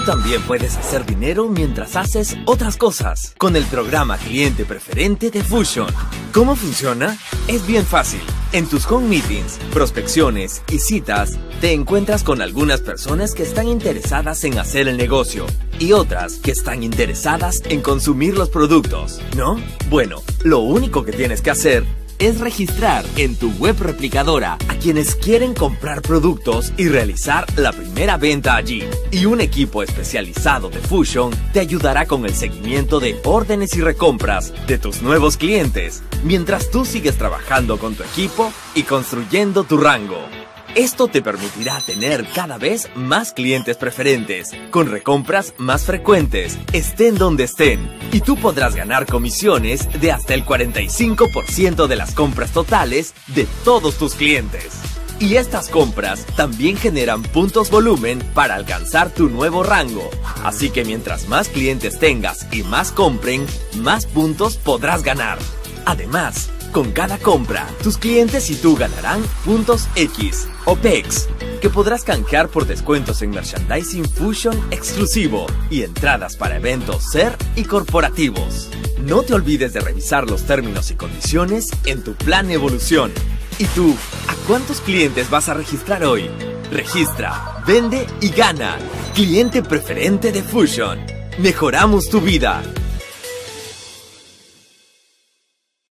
también puedes hacer dinero mientras haces otras cosas con el programa Cliente Preferente de Fusion. ¿Cómo funciona? Es bien fácil. En tus home meetings, prospecciones y citas, te encuentras con algunas personas que están interesadas en hacer el negocio y otras que están interesadas en consumir los productos, ¿no? Bueno, lo único que tienes que hacer es registrar en tu web replicadora a quienes quieren comprar productos y realizar la primera venta allí. Y un equipo especializado de Fusion te ayudará con el seguimiento de órdenes y recompras de tus nuevos clientes, mientras tú sigues trabajando con tu equipo y construyendo tu rango. Esto te permitirá tener cada vez más clientes preferentes, con recompras más frecuentes, estén donde estén, y tú podrás ganar comisiones de hasta el 45% de las compras totales de todos tus clientes. Y estas compras también generan puntos volumen para alcanzar tu nuevo rango. Así que mientras más clientes tengas y más compren, más puntos podrás ganar. Además, con cada compra, tus clientes y tú ganarán puntos X o PEX, que podrás canjear por descuentos en Merchandising Fusion exclusivo y entradas para eventos SER y corporativos. No te olvides de revisar los términos y condiciones en tu plan Evolución. ¿Y tú, a cuántos clientes vas a registrar hoy? Registra, vende y gana. Cliente preferente de Fusion. Mejoramos tu vida.